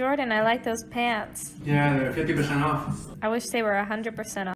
Jordan, I like those pants. Yeah, they're 50% off. I wish they were 100% off.